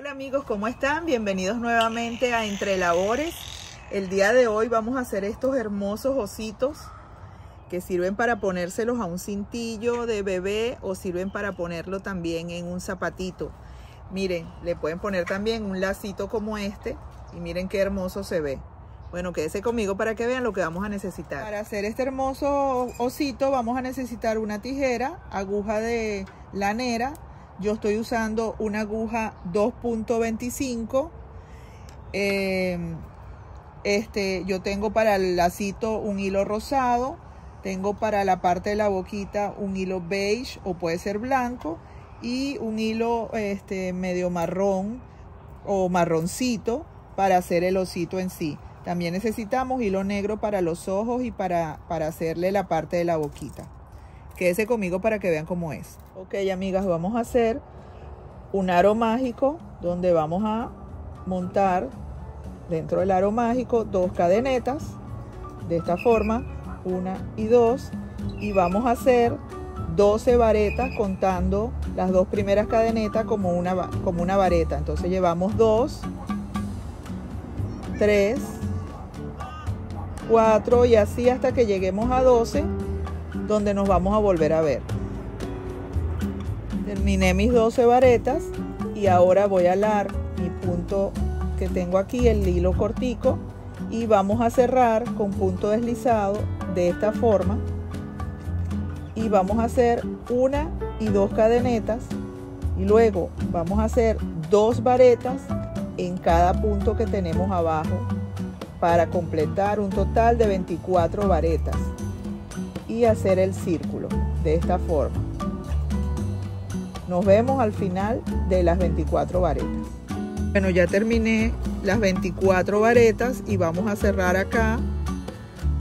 Hola amigos, ¿cómo están? Bienvenidos nuevamente a Entre Labores. El día de hoy vamos a hacer estos hermosos ositos que sirven para ponérselos a un cintillo de bebé o sirven para ponerlo también en un zapatito. Miren, le pueden poner también un lacito como este y miren qué hermoso se ve. Bueno, quédese conmigo para que vean lo que vamos a necesitar. Para hacer este hermoso osito vamos a necesitar una tijera, aguja de lanera. Yo estoy usando una aguja 2.25. Eh, este, yo tengo para el lacito un hilo rosado. Tengo para la parte de la boquita un hilo beige o puede ser blanco. Y un hilo este, medio marrón o marroncito para hacer el osito en sí. También necesitamos hilo negro para los ojos y para, para hacerle la parte de la boquita. Quédese conmigo para que vean cómo es. Ok, amigas, vamos a hacer un aro mágico donde vamos a montar dentro del aro mágico dos cadenetas de esta forma, una y dos, y vamos a hacer 12 varetas contando las dos primeras cadenetas como una, como una vareta. Entonces llevamos dos, tres, 4 y así hasta que lleguemos a 12 donde nos vamos a volver a ver. Terminé mis 12 varetas y ahora voy a alar mi punto que tengo aquí, el hilo cortico y vamos a cerrar con punto deslizado de esta forma y vamos a hacer una y dos cadenetas y luego vamos a hacer dos varetas en cada punto que tenemos abajo para completar un total de 24 varetas y hacer el círculo de esta forma. Nos vemos al final de las 24 varetas. Bueno, ya terminé las 24 varetas y vamos a cerrar acá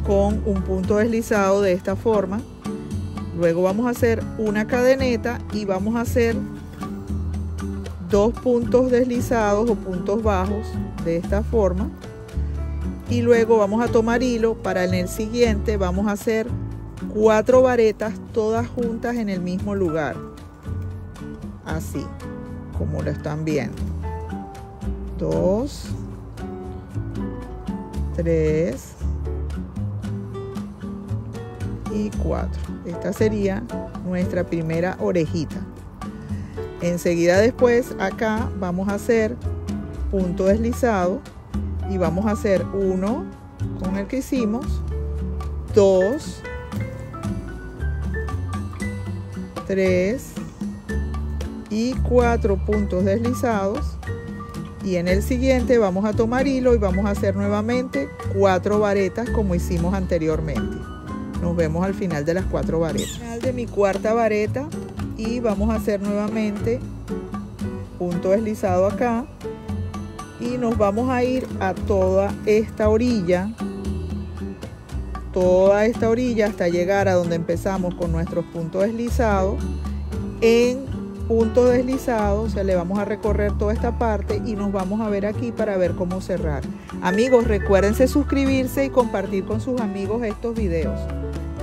con un punto deslizado de esta forma. Luego vamos a hacer una cadeneta y vamos a hacer dos puntos deslizados o puntos bajos de esta forma y luego vamos a tomar hilo para en el siguiente vamos a hacer cuatro varetas todas juntas en el mismo lugar. Así como lo están viendo. Dos tres y cuatro. Esta sería nuestra primera orejita. Enseguida después acá vamos a hacer punto deslizado y vamos a hacer uno con el que hicimos, dos, tres y cuatro puntos deslizados y en el siguiente vamos a tomar hilo y vamos a hacer nuevamente cuatro varetas como hicimos anteriormente. Nos vemos al final de las cuatro varetas. Final de mi cuarta vareta y vamos a hacer nuevamente punto deslizado acá y nos vamos a ir a toda esta orilla toda esta orilla hasta llegar a donde empezamos con nuestros puntos deslizados en punto deslizado, o sea, le vamos a recorrer toda esta parte y nos vamos a ver aquí para ver cómo cerrar. Amigos, recuérdense suscribirse y compartir con sus amigos estos videos.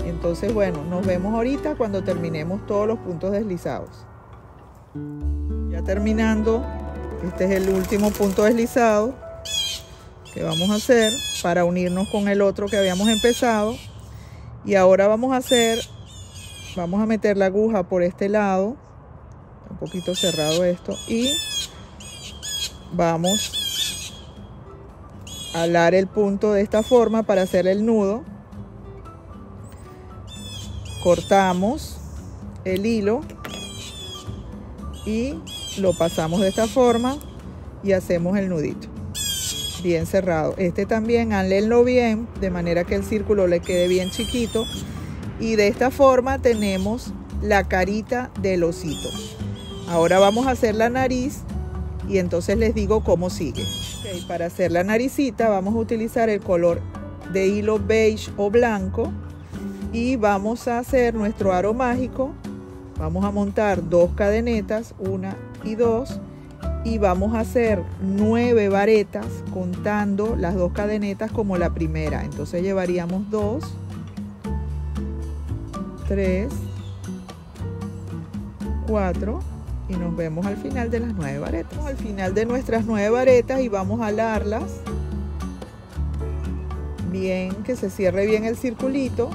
Entonces, bueno, nos vemos ahorita cuando terminemos todos los puntos deslizados. Ya terminando este es el último punto deslizado que vamos a hacer para unirnos con el otro que habíamos empezado. Y ahora vamos a hacer, vamos a meter la aguja por este lado, un poquito cerrado esto, y vamos a alar el punto de esta forma para hacer el nudo. Cortamos el hilo y lo pasamos de esta forma y hacemos el nudito bien cerrado. Este también hálenlo bien de manera que el círculo le quede bien chiquito. Y de esta forma tenemos la carita del osito. Ahora vamos a hacer la nariz y entonces les digo cómo sigue. Para hacer la naricita vamos a utilizar el color de hilo beige o blanco. Y vamos a hacer nuestro aro mágico. Vamos a montar dos cadenetas una y dos y vamos a hacer nueve varetas contando las dos cadenetas como la primera entonces llevaríamos dos tres cuatro y nos vemos al final de las nueve varetas. Al final de nuestras nueve varetas y vamos a alarlas bien, que se cierre bien el circulito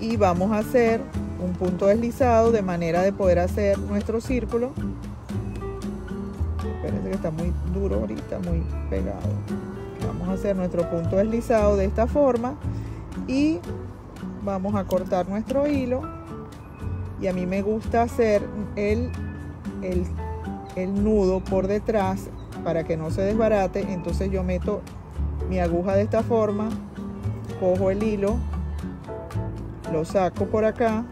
y vamos a hacer un punto deslizado de manera de poder hacer nuestro círculo. Espérense que está muy duro ahorita, muy pegado. Vamos a hacer nuestro punto deslizado de esta forma y vamos a cortar nuestro hilo y a mí me gusta hacer el el, nudo por detrás para que no se desbarate. Entonces yo meto mi aguja de esta forma, cojo el hilo, lo saco por acá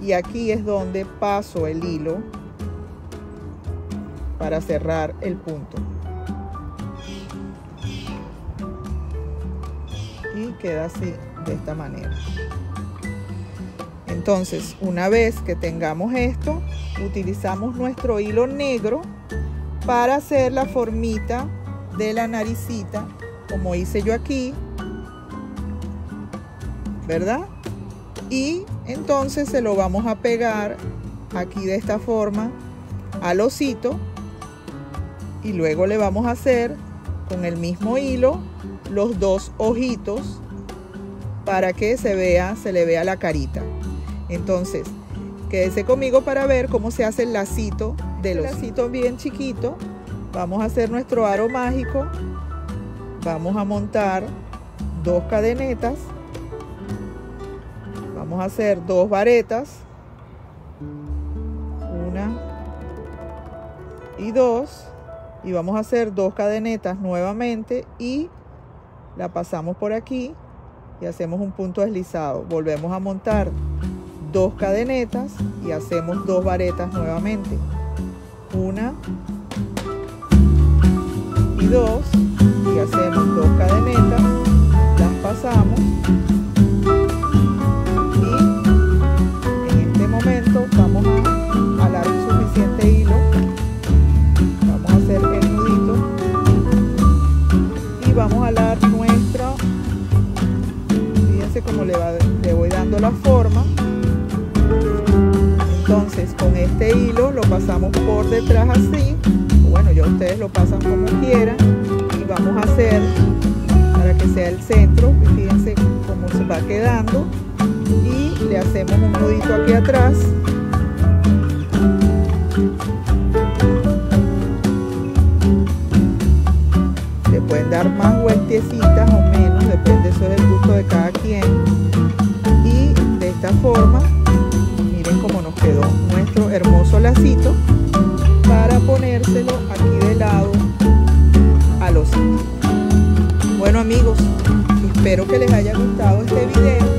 y aquí es donde paso el hilo para cerrar el punto. Y queda así, de esta manera. Entonces, una vez que tengamos esto, utilizamos nuestro hilo negro para hacer la formita de la naricita, como hice yo aquí, ¿verdad? Y entonces se lo vamos a pegar aquí de esta forma al osito y luego le vamos a hacer con el mismo hilo los dos ojitos para que se vea, se le vea la carita. Entonces, quédese conmigo para ver cómo se hace el lacito del lacito bien chiquito. Vamos a hacer nuestro aro mágico. Vamos a montar dos cadenetas. Vamos a hacer dos varetas. Una y dos. Y vamos a hacer dos cadenetas nuevamente y la pasamos por aquí y hacemos un punto deslizado. Volvemos a montar dos cadenetas y hacemos dos varetas nuevamente. Una y dos y hacemos dos cadenetas, las pasamos pasamos por detrás así. Bueno ya ustedes lo pasan como quieran. Y vamos a hacer para que sea el centro. Fíjense cómo se va quedando. Y le hacemos un nudito aquí atrás. Le pueden dar más vueltecitas o menos depende eso del gusto de cada quien. Y de esta forma nuestro hermoso lacito para ponérselo aquí de lado a los Bueno amigos, espero que les haya gustado este video